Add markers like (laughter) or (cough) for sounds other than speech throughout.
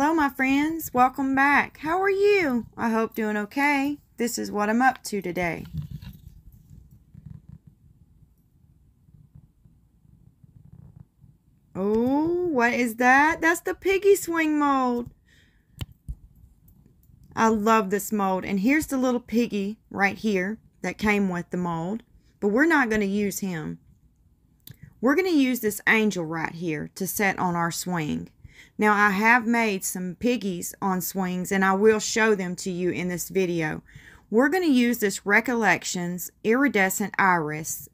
Hello, my friends. Welcome back. How are you? I hope doing okay. This is what I'm up to today. Oh, what is that? That's the piggy swing mold. I love this mold. And here's the little piggy right here that came with the mold. But we're not going to use him. We're going to use this angel right here to set on our swing. Now, I have made some piggies on swings, and I will show them to you in this video. We're going to use this Recollections Iridescent Iris.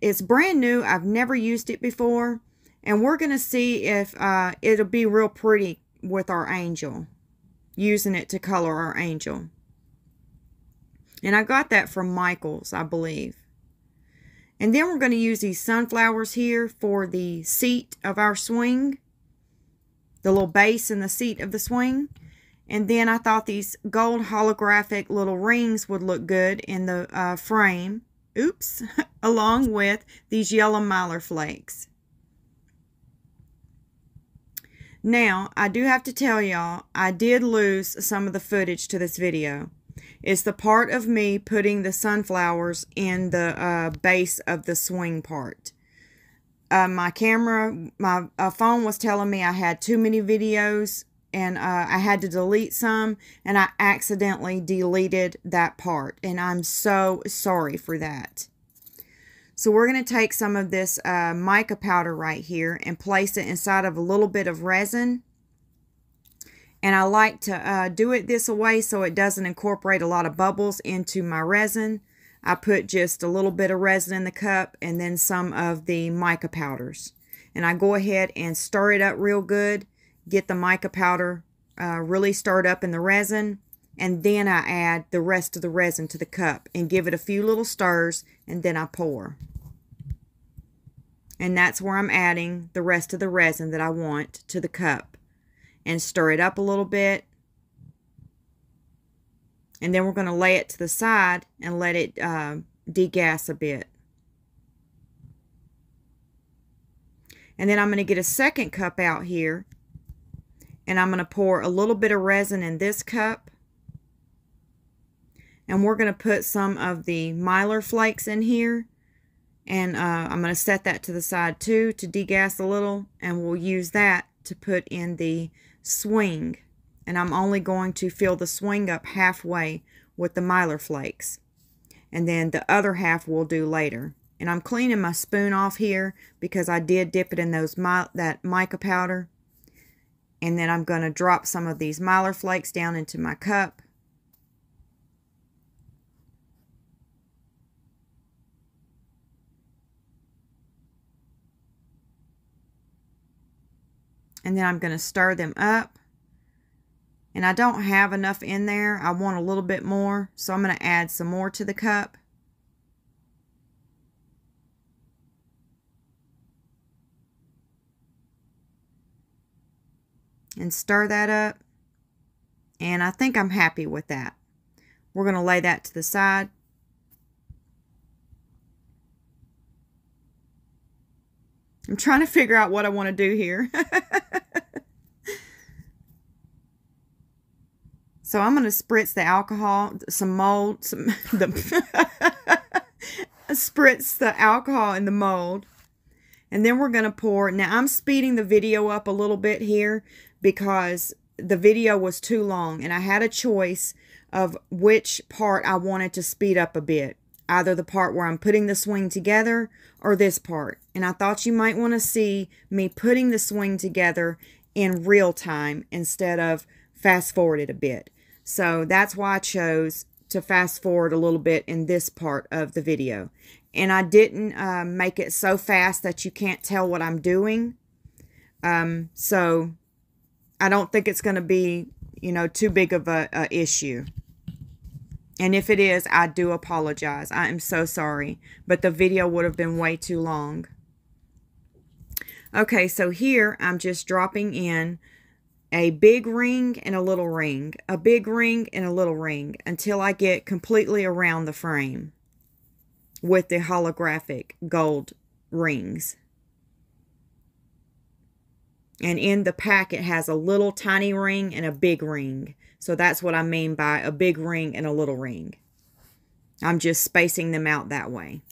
It's brand new. I've never used it before. And we're going to see if uh, it'll be real pretty with our angel. Using it to color our angel. And I got that from Michaels, I believe. And then we're going to use these sunflowers here for the seat of our swing. The little base and the seat of the swing. And then I thought these gold holographic little rings would look good in the uh, frame. Oops. (laughs) along with these yellow mylar flakes. Now, I do have to tell y'all, I did lose some of the footage to this video. It's the part of me putting the sunflowers in the uh, base of the swing part. Uh, my camera, my uh, phone was telling me I had too many videos and uh, I had to delete some and I accidentally deleted that part and I'm so sorry for that. So we're going to take some of this uh, mica powder right here and place it inside of a little bit of resin and I like to uh, do it this way so it doesn't incorporate a lot of bubbles into my resin. I put just a little bit of resin in the cup and then some of the mica powders. And I go ahead and stir it up real good. Get the mica powder uh, really stirred up in the resin. And then I add the rest of the resin to the cup and give it a few little stirs and then I pour. And that's where I'm adding the rest of the resin that I want to the cup and stir it up a little bit. And then we're going to lay it to the side and let it uh, degas a bit. And then I'm going to get a second cup out here. And I'm going to pour a little bit of resin in this cup. And we're going to put some of the mylar flakes in here. And uh, I'm going to set that to the side too to degas a little. And we'll use that to put in the swing and I'm only going to fill the swing up halfway with the mylar flakes. And then the other half we'll do later. And I'm cleaning my spoon off here because I did dip it in those that mica powder. And then I'm going to drop some of these mylar flakes down into my cup. And then I'm going to stir them up. And I don't have enough in there. I want a little bit more, so I'm going to add some more to the cup. And stir that up. And I think I'm happy with that. We're going to lay that to the side. I'm trying to figure out what I want to do here. (laughs) so I'm going to spritz the alcohol, some mold, some (laughs) the (laughs) spritz the alcohol in the mold. And then we're going to pour. Now I'm speeding the video up a little bit here because the video was too long and I had a choice of which part I wanted to speed up a bit either the part where I'm putting the swing together or this part. And I thought you might want to see me putting the swing together in real time instead of fast forward it a bit. So that's why I chose to fast forward a little bit in this part of the video. And I didn't uh, make it so fast that you can't tell what I'm doing. Um, so I don't think it's going to be, you know, too big of a, a issue. And if it is, I do apologize. I am so sorry. But the video would have been way too long. Okay, so here I'm just dropping in a big ring and a little ring. A big ring and a little ring until I get completely around the frame with the holographic gold rings. And in the pack, it has a little tiny ring and a big ring. So that's what I mean by a big ring and a little ring. I'm just spacing them out that way.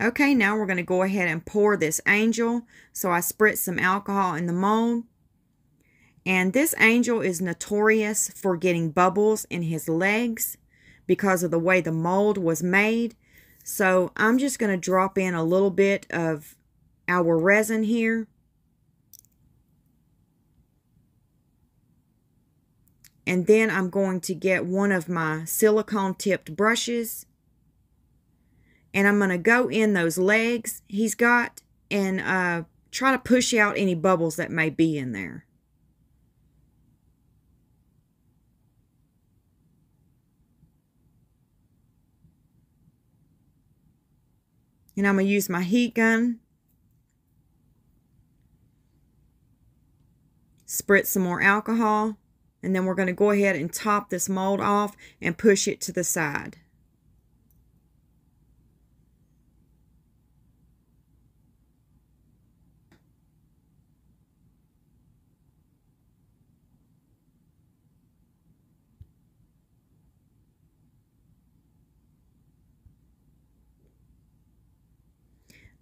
Okay, now we're going to go ahead and pour this angel. So I spritz some alcohol in the mold. And this angel is notorious for getting bubbles in his legs because of the way the mold was made. So I'm just going to drop in a little bit of our resin here. And then I'm going to get one of my silicone tipped brushes and I'm going to go in those legs he's got and uh, try to push out any bubbles that may be in there. And I'm going to use my heat gun. Spritz some more alcohol. And then we're going to go ahead and top this mold off and push it to the side.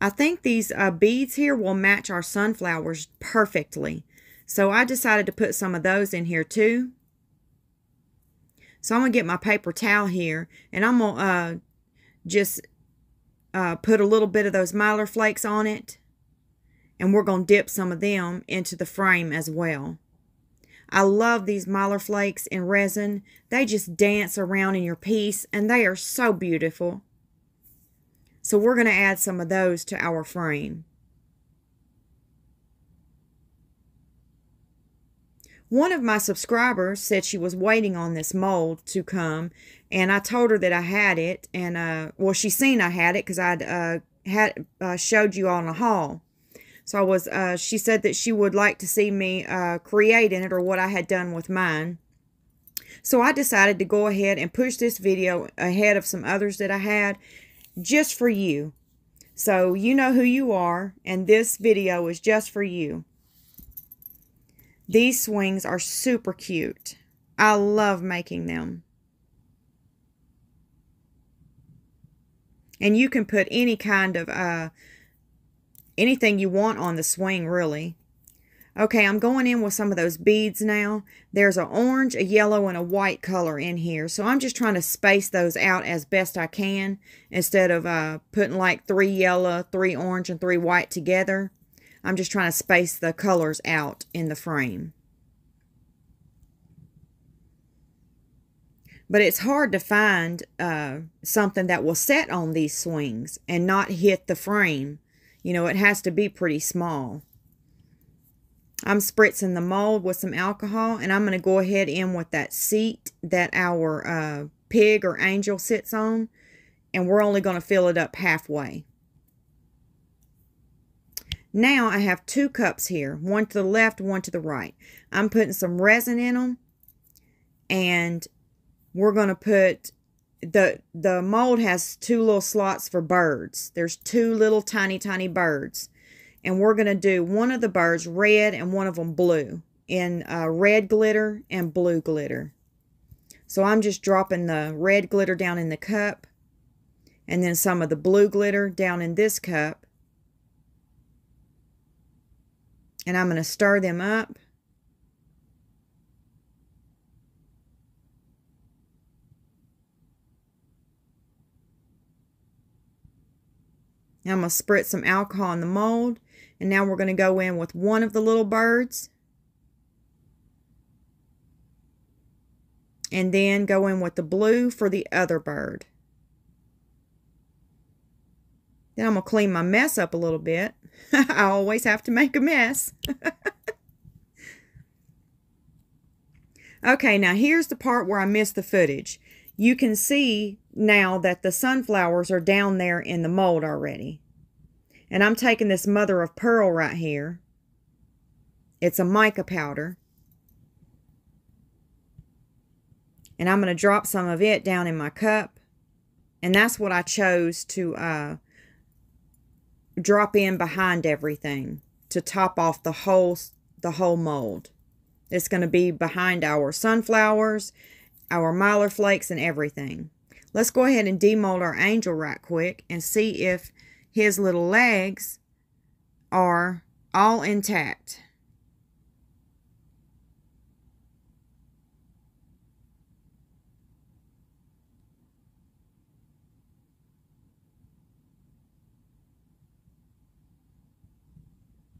I think these uh, beads here will match our sunflowers perfectly. So I decided to put some of those in here too. So I'm going to get my paper towel here and I'm going to uh, just uh, put a little bit of those mylar flakes on it. And we're going to dip some of them into the frame as well. I love these mylar flakes in resin. They just dance around in your piece and they are so beautiful. So we're going to add some of those to our frame. One of my subscribers said she was waiting on this mold to come, and I told her that I had it, and uh, well, she seen I had it because I'd uh, had uh, showed you all in the haul. So I was, uh, she said that she would like to see me uh, creating it or what I had done with mine. So I decided to go ahead and push this video ahead of some others that I had just for you. So you know who you are, and this video is just for you. These swings are super cute. I love making them. And you can put any kind of, uh, anything you want on the swing, really. Okay, I'm going in with some of those beads now. There's an orange, a yellow, and a white color in here. So I'm just trying to space those out as best I can instead of uh, putting like three yellow, three orange, and three white together. I'm just trying to space the colors out in the frame. But it's hard to find uh, something that will set on these swings and not hit the frame. You know, it has to be pretty small. I'm spritzing the mold with some alcohol and I'm going to go ahead in with that seat that our uh, pig or angel sits on and we're only going to fill it up halfway. Now I have two cups here, one to the left, one to the right. I'm putting some resin in them and we're going to put the the mold has two little slots for birds. There's two little tiny tiny birds and we're going to do one of the birds red and one of them blue in uh, red glitter and blue glitter. So I'm just dropping the red glitter down in the cup and then some of the blue glitter down in this cup. And I'm going to stir them up. I'm going to spritz some alcohol in the mold and now we're going to go in with one of the little birds. And then go in with the blue for the other bird. Then I'm going to clean my mess up a little bit. (laughs) I always have to make a mess. (laughs) okay, now here's the part where I missed the footage. You can see now that the sunflowers are down there in the mold already. And I'm taking this mother of pearl right here. It's a mica powder. And I'm going to drop some of it down in my cup. And that's what I chose to uh, drop in behind everything to top off the whole, the whole mold. It's going to be behind our sunflowers, our mylar flakes, and everything. Let's go ahead and demold our angel right quick and see if his little legs are all intact.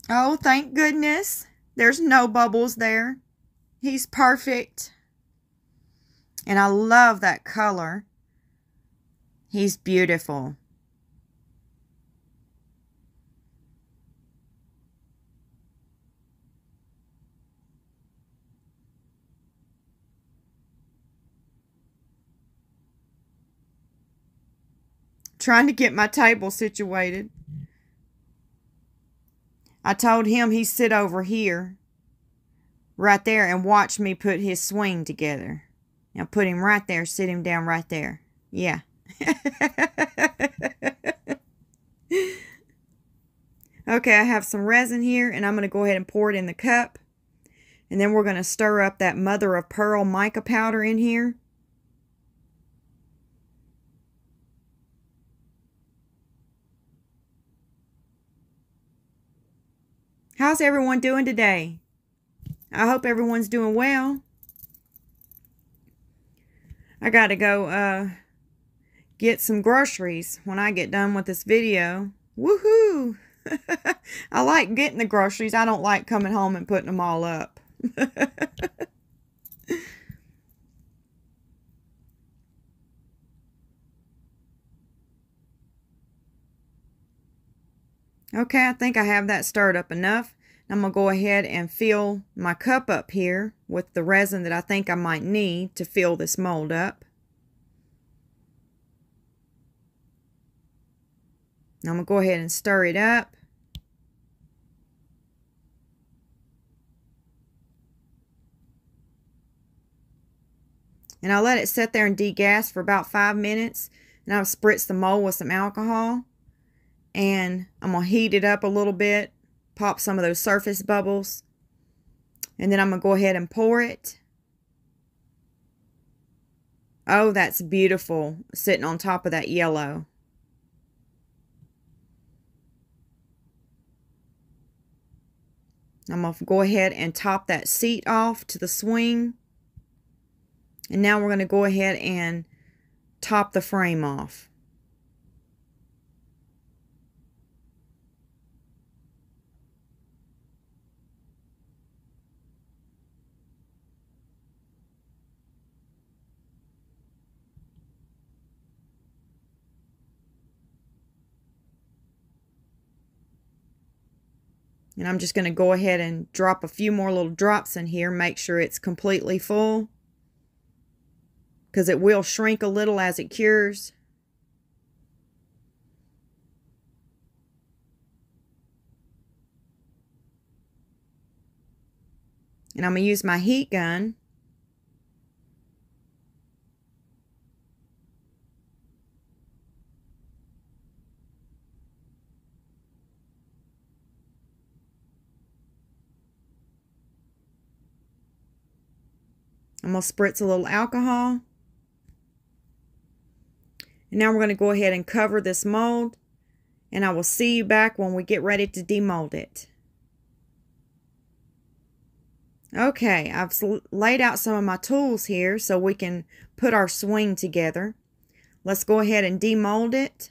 Oh, thank goodness. There's no bubbles there. He's perfect. And I love that color. He's beautiful. Trying to get my table situated. I told him he'd sit over here, right there, and watch me put his swing together. Now put him right there, sit him down right there. Yeah. (laughs) okay, I have some resin here, and I'm going to go ahead and pour it in the cup. And then we're going to stir up that mother of pearl mica powder in here. How's everyone doing today? I hope everyone's doing well. I got to go uh, get some groceries when I get done with this video. Woohoo! (laughs) I like getting the groceries. I don't like coming home and putting them all up. (laughs) Okay, I think I have that stirred up enough. I'm going to go ahead and fill my cup up here with the resin that I think I might need to fill this mold up. I'm going to go ahead and stir it up. And I'll let it sit there and degas for about five minutes. And I'll spritz the mold with some alcohol and I'm going to heat it up a little bit, pop some of those surface bubbles, and then I'm going to go ahead and pour it. Oh, that's beautiful, sitting on top of that yellow. I'm going to go ahead and top that seat off to the swing. And now we're going to go ahead and top the frame off. And I'm just going to go ahead and drop a few more little drops in here. Make sure it's completely full. Because it will shrink a little as it cures. And I'm going to use my heat gun I'm going to spritz a little alcohol. And now we're going to go ahead and cover this mold. And I will see you back when we get ready to demold it. Okay, I've laid out some of my tools here so we can put our swing together. Let's go ahead and demold it.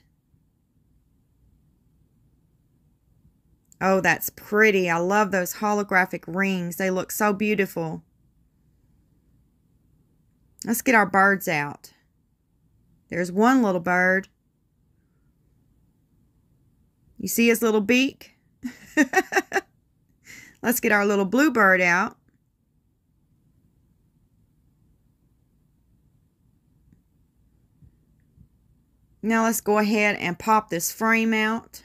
Oh, that's pretty. I love those holographic rings. They look so beautiful. Let's get our birds out. There's one little bird. You see his little beak? (laughs) Let's get our little bluebird out. Now let's go ahead and pop this frame out.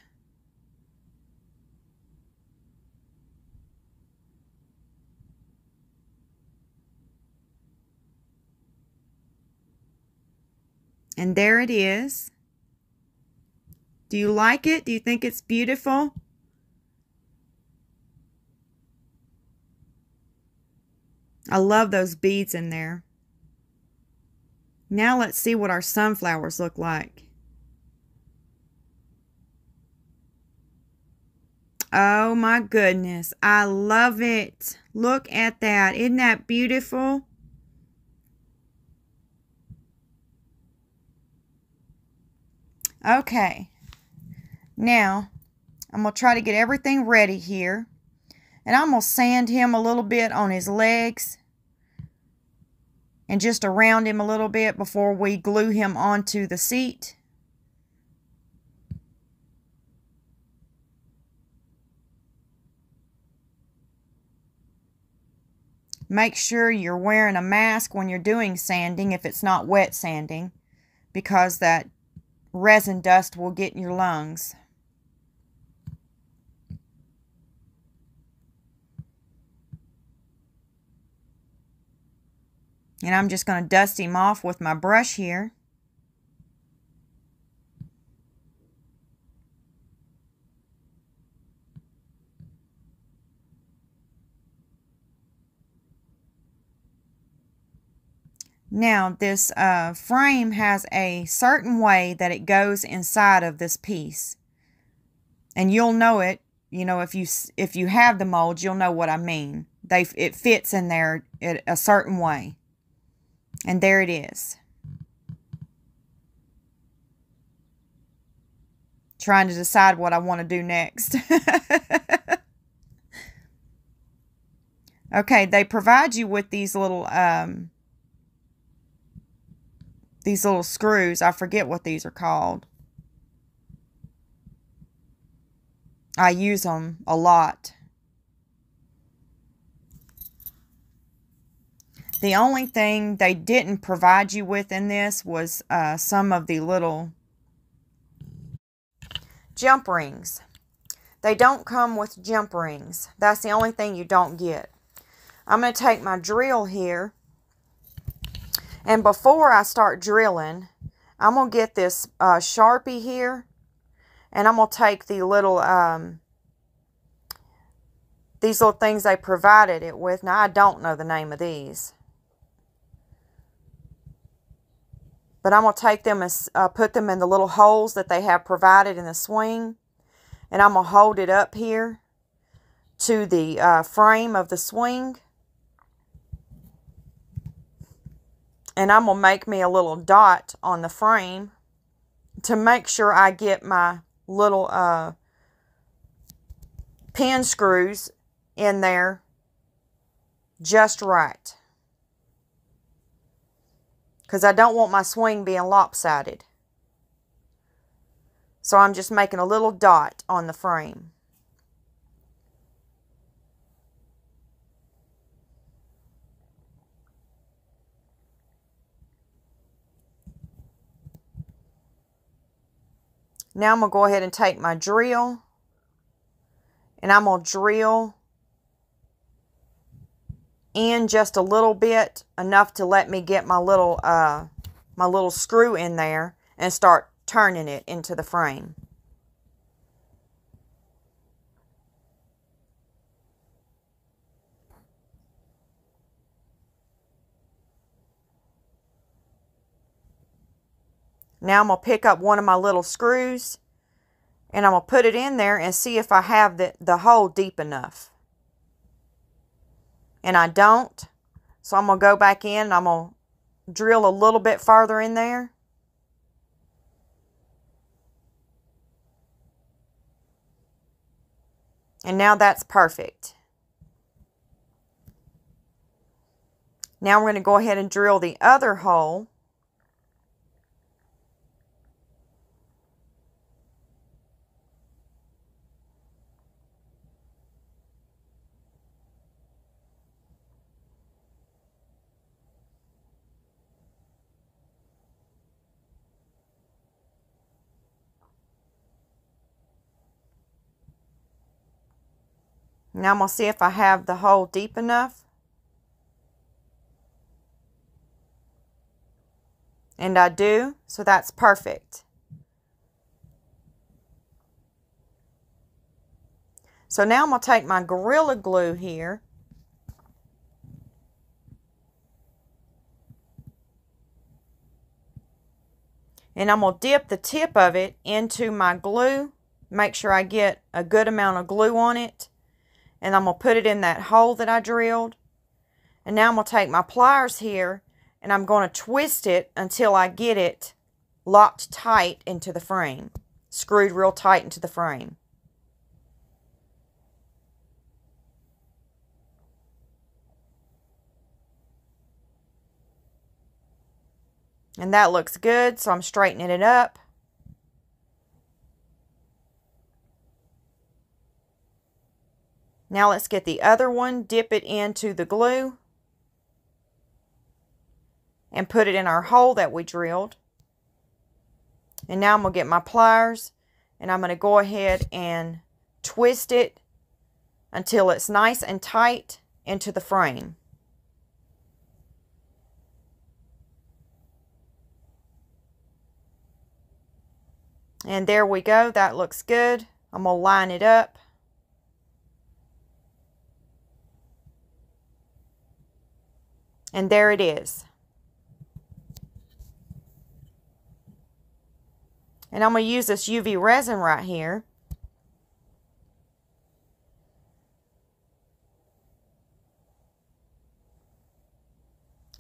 And there it is. Do you like it? Do you think it's beautiful? I love those beads in there. Now let's see what our sunflowers look like. Oh my goodness. I love it. Look at that. Isn't that beautiful? Okay. Now, I'm going to try to get everything ready here. And I'm going to sand him a little bit on his legs. And just around him a little bit before we glue him onto the seat. Make sure you're wearing a mask when you're doing sanding if it's not wet sanding because that resin dust will get in your lungs. And I'm just going to dust him off with my brush here. Now, this uh, frame has a certain way that it goes inside of this piece. And you'll know it, you know, if you if you have the molds, you'll know what I mean. They It fits in there a certain way. And there it is. Trying to decide what I want to do next. (laughs) okay, they provide you with these little... Um, these little screws. I forget what these are called. I use them a lot. The only thing they didn't provide you with in this was uh, some of the little jump rings. They don't come with jump rings. That's the only thing you don't get. I'm going to take my drill here and before I start drilling, I'm going to get this uh, Sharpie here. And I'm going to take the little, um, these little things they provided it with. Now, I don't know the name of these. But I'm going to take them and uh, put them in the little holes that they have provided in the swing. And I'm going to hold it up here to the uh, frame of the swing. And I'm going to make me a little dot on the frame to make sure I get my little uh, pin screws in there just right. Because I don't want my swing being lopsided. So I'm just making a little dot on the frame. Now I'm going to go ahead and take my drill and I'm going to drill in just a little bit, enough to let me get my little, uh, my little screw in there and start turning it into the frame. Now I'm going to pick up one of my little screws and I'm going to put it in there and see if I have the, the hole deep enough. And I don't. So I'm going to go back in and I'm going to drill a little bit farther in there. And now that's perfect. Now we're going to go ahead and drill the other hole. Now I'm going to see if I have the hole deep enough. And I do, so that's perfect. So now I'm going to take my Gorilla Glue here. And I'm going to dip the tip of it into my glue. Make sure I get a good amount of glue on it. And I'm going to put it in that hole that I drilled. And now I'm going to take my pliers here and I'm going to twist it until I get it locked tight into the frame. Screwed real tight into the frame. And that looks good, so I'm straightening it up. Now let's get the other one, dip it into the glue, and put it in our hole that we drilled. And now I'm going to get my pliers, and I'm going to go ahead and twist it until it's nice and tight into the frame. And there we go. That looks good. I'm going to line it up. And there it is. And I'm going to use this UV resin right here.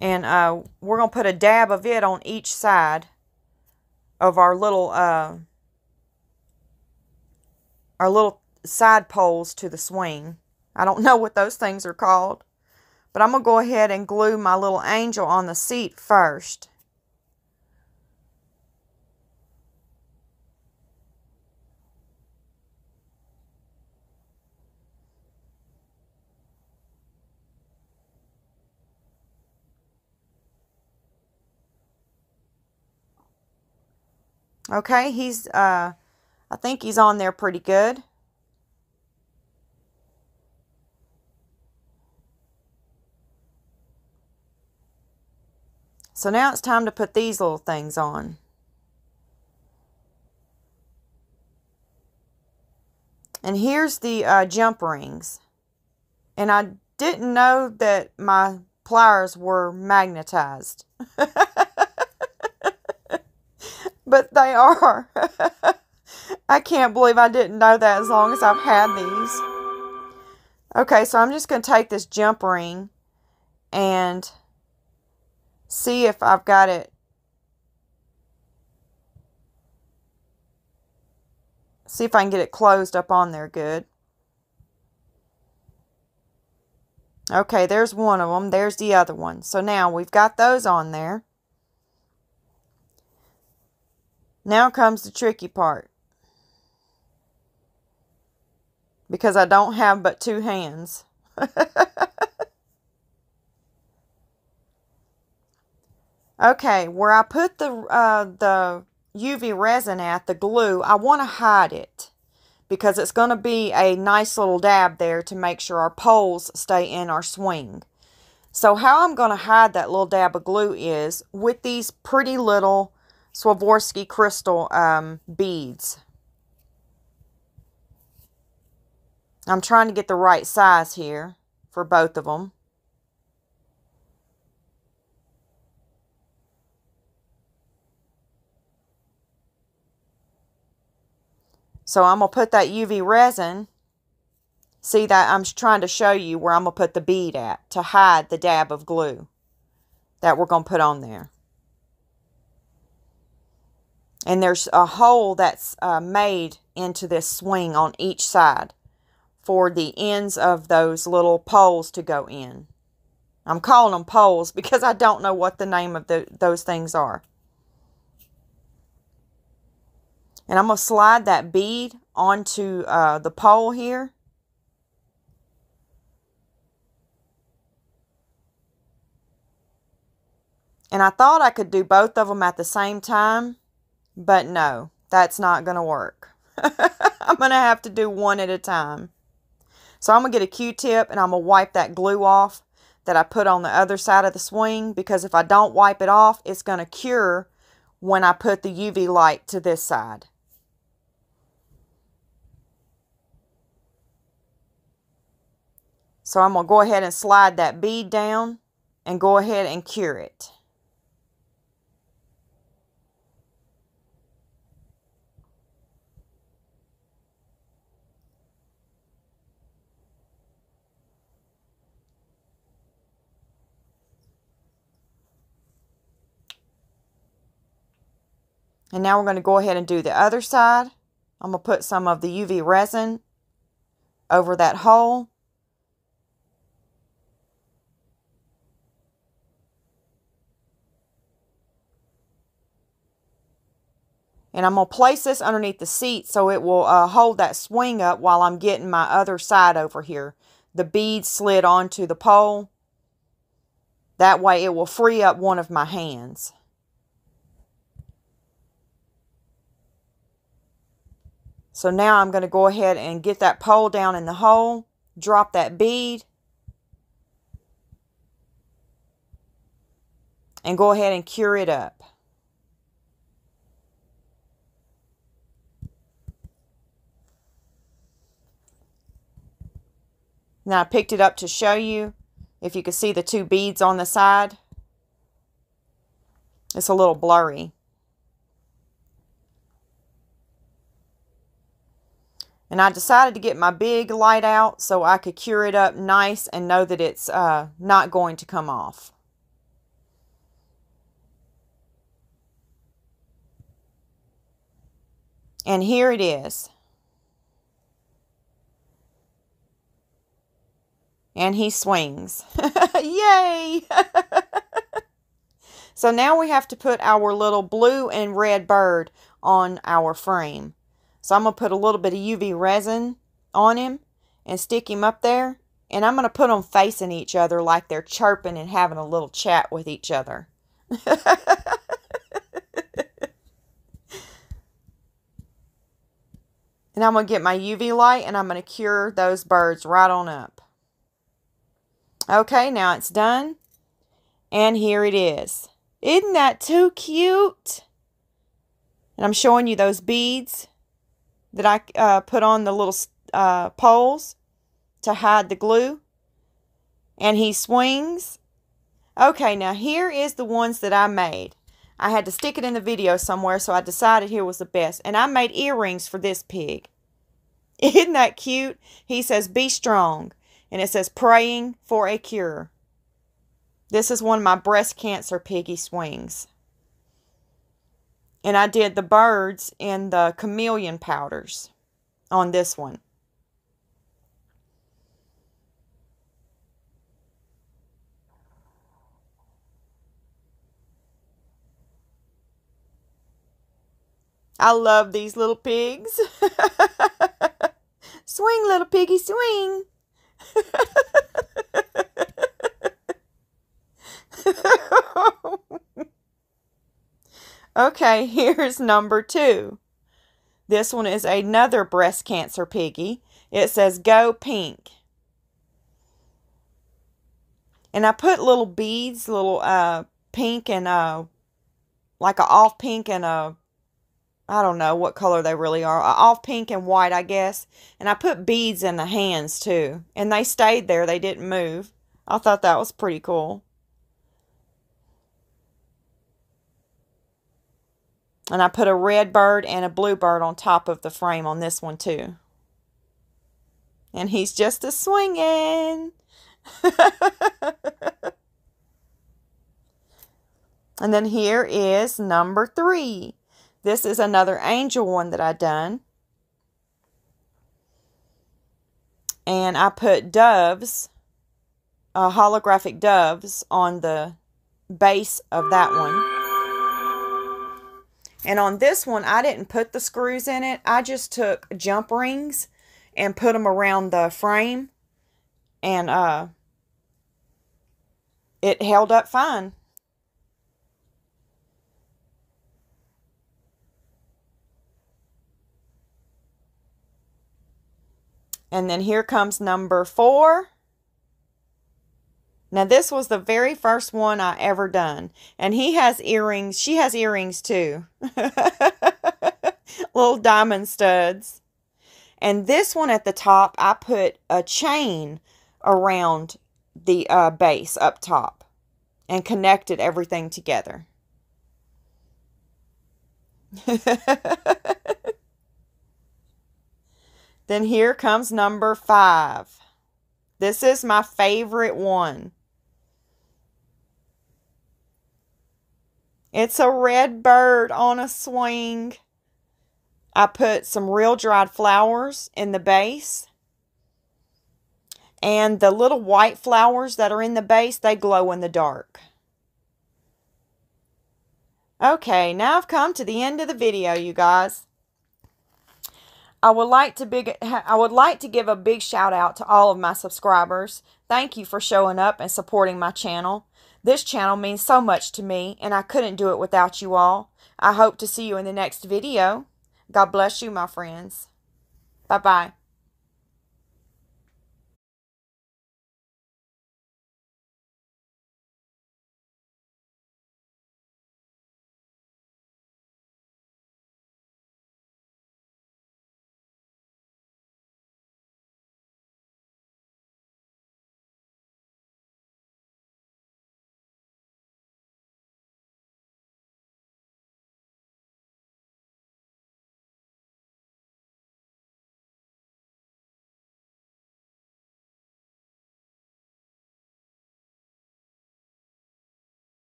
And uh, we're going to put a dab of it on each side of our little uh, our little side poles to the swing. I don't (laughs) know what those things are called. But I'm going to go ahead and glue my little angel on the seat first. Okay, he's, uh, I think he's on there pretty good. So now it's time to put these little things on. And here's the uh, jump rings. And I didn't know that my pliers were magnetized. (laughs) but they are. (laughs) I can't believe I didn't know that as long as I've had these. Okay, so I'm just going to take this jump ring and see if I've got it see if I can get it closed up on there good. Okay, there's one of them. There's the other one. So now we've got those on there. Now comes the tricky part. Because I don't have but two hands. (laughs) Okay, where I put the, uh, the UV resin at, the glue, I want to hide it because it's going to be a nice little dab there to make sure our poles stay in our swing. So how I'm going to hide that little dab of glue is with these pretty little Swarovski crystal um, beads. I'm trying to get the right size here for both of them. So I'm going to put that UV resin. See that I'm trying to show you where I'm going to put the bead at to hide the dab of glue that we're going to put on there. And there's a hole that's uh, made into this swing on each side for the ends of those little poles to go in. I'm calling them poles (laughs) because I don't know what the name of the, those things are. And I'm going to slide that bead onto uh, the pole here. And I thought I could do both of them at the same time, but no, that's not going to work. (laughs) I'm going to have to do one at a time. So I'm going to get a Q-tip and I'm going to wipe that glue off that I put on the other side of the swing because if I don't wipe it off, it's going to cure when I put the UV light to this side. So I'm going to go ahead and slide that bead down and go ahead and cure it. And now we're going to go ahead and do the other side. I'm going to put some of the UV resin over that hole. And I'm going to place this underneath the seat so it will uh, hold that swing up while I'm getting my other side over here. The bead slid onto the pole. That way it will free up one of my hands. So now I'm going to go ahead and get that pole down in the hole, drop that bead, and go ahead and cure it up. Now I picked it up to show you if you could see the two beads on the side. It's a little blurry. And I decided to get my big light out so I could cure it up nice and know that it's uh, not going to come off. And here it is. And he swings. (laughs) Yay! (laughs) so now we have to put our little blue and red bird on our frame. So I'm going to put a little bit of UV resin on him and stick him up there. And I'm going to put them facing each other like they're chirping and having a little chat with each other. (laughs) and I'm going to get my UV light and I'm going to cure those birds right on up. Okay, now it's done. And here it is. Isn't that too cute? And I'm showing you those beads that I uh, put on the little uh, poles to hide the glue. And he swings. Okay, now here is the ones that I made. I had to stick it in the video somewhere, so I decided here was the best. And I made earrings for this pig. (laughs) Isn't that cute? He says, be strong. And it says, praying for a cure. This is one of my breast cancer piggy swings. And I did the birds and the chameleon powders on this one. I love these little pigs. (laughs) swing, little piggy, swing. (laughs) Okay, here's number two. This one is another breast cancer piggy. It says Go Pink. And I put little beads, little uh, pink and uh, like a off pink and a, I don't know what color they really are, off pink and white, I guess. And I put beads in the hands too. And they stayed there, they didn't move. I thought that was pretty cool. And I put a red bird and a blue bird on top of the frame on this one too. And he's just a swinging. (laughs) and then here is number three. This is another angel one that I done. And I put doves, uh, holographic doves on the base of that one. And on this one, I didn't put the screws in it. I just took jump rings and put them around the frame. And uh, it held up fine. And then here comes number four. Now, this was the very first one I ever done. And he has earrings. She has earrings too. (laughs) Little diamond studs. And this one at the top, I put a chain around the uh, base up top and connected everything together. (laughs) then here comes number five. This is my favorite one. It's a red bird on a swing. I put some real dried flowers in the base. And the little white flowers that are in the base, they glow in the dark. Okay, now I've come to the end of the video, you guys. I would like to big I would like to give a big shout out to all of my subscribers. Thank you for showing up and supporting my channel. This channel means so much to me, and I couldn't do it without you all. I hope to see you in the next video. God bless you, my friends. Bye-bye.